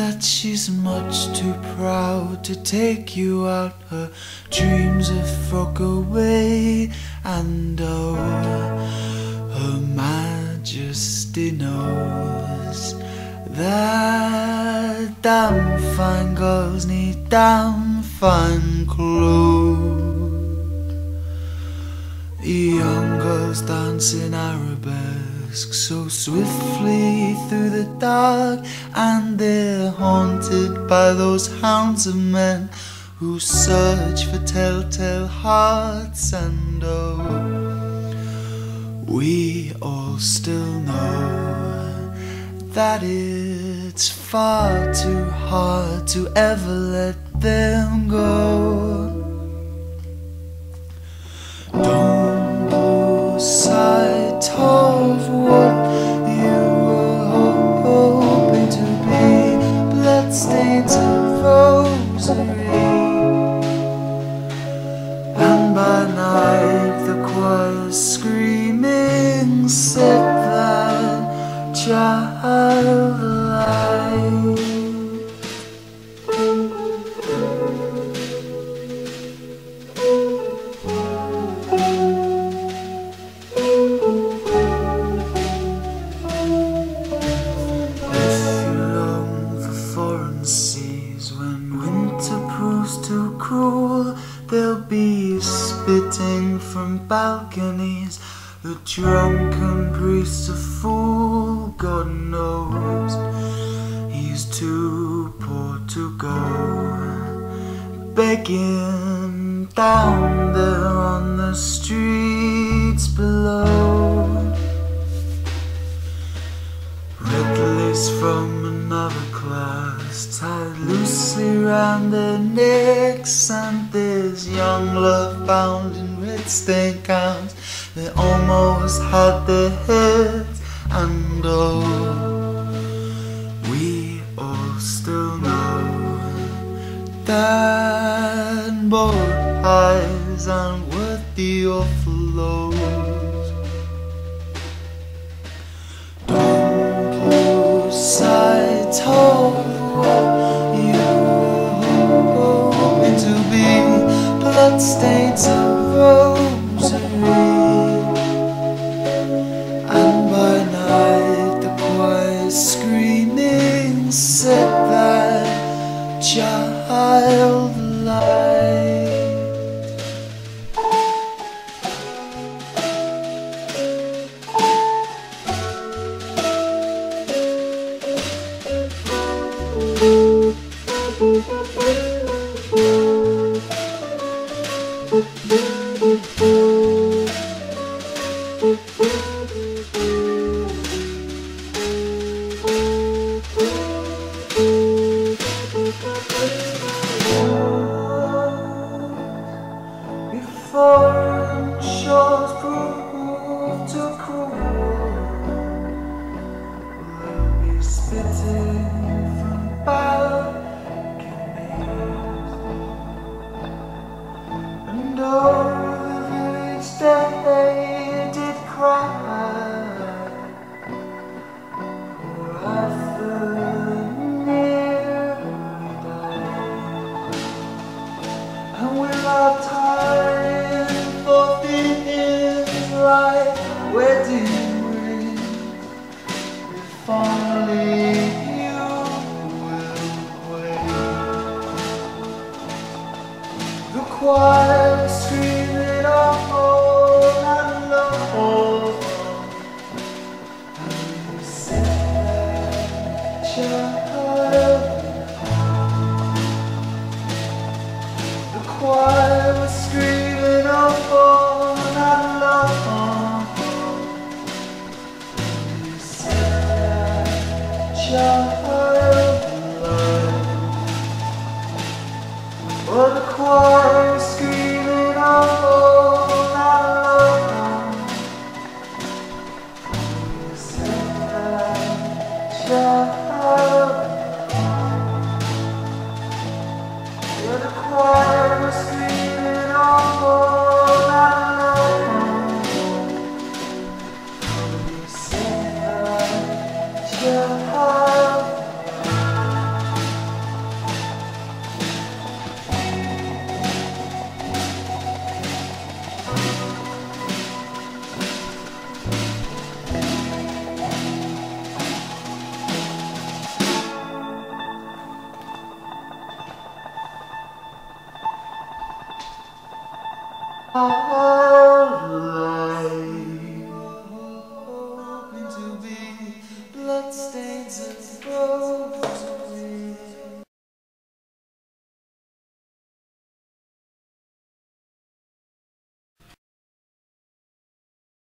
that she's much too proud to take you out. Her dreams of frock away, and oh, Her Majesty knows that damn fine girls need damn fine clothes. Young girls dancing arabesque so swiftly through the dark, and they're haunted by those hounds of men who search for telltale hearts. And oh, we all still know that it's far too hard to ever let them go. Of what winter proves too cruel, there'll be spitting from balconies. The drunken priest's a fool, God knows. He's too poor to go begging down there on the streets below. Lace from another class tied loosely round their necks, and this young love bound in red stained gowns. They almost had their heads, and oh, we all still know that both eyes aren't worthy of flows. Don't sight what you were hoping to be. Bloodstains of rosary, and by night the choir screaming set that child Thank you. Wedding rings if only you will wait. The choir screaming oh, all said that child. The choir Yeah. Bloodstains and roses.